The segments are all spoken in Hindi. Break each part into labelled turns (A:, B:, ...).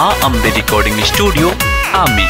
A: മാ അംബെ റെക്കോർഡിംഗ് സ്റ്റുഡിയോ
B: ആമി.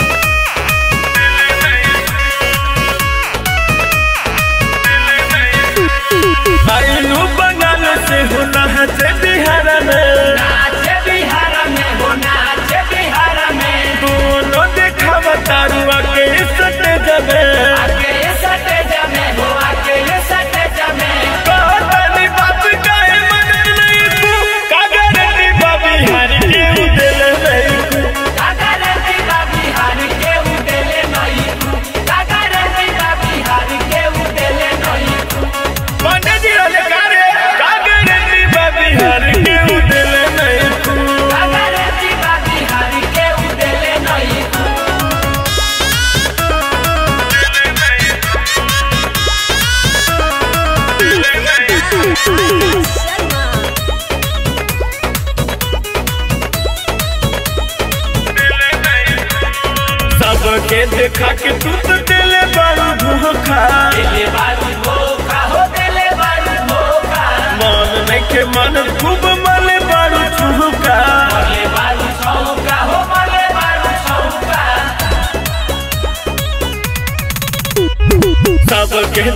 B: देखा के तू तो दिले बारू धोखा।
A: दिले बारू धोखा हो दिले बारू धोखा
B: मन नहीं के मन खूब बारू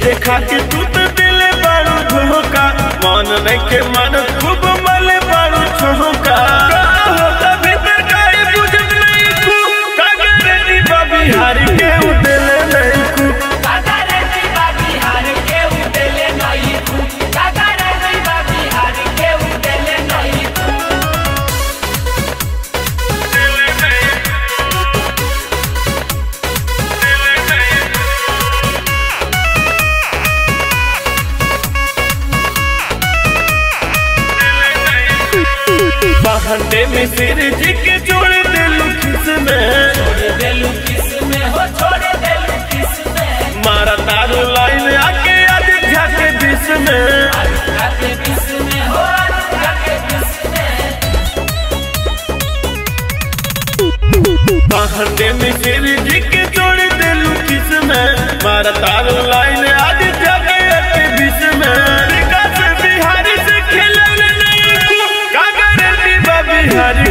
B: देखा के तू तो दिले बारू धोखा। मन नहीं के मन बहने में सिर जी के जोड़ दिलू किसमें?
A: छोड़ देलू किसमें हो? छोड़ देलू किसमें?
B: मारा तारू लाइन आके आज झाके दिस में।
A: में हो
B: सिर जी के जोड़ दिलू किसमें? मारा तारू लाइन had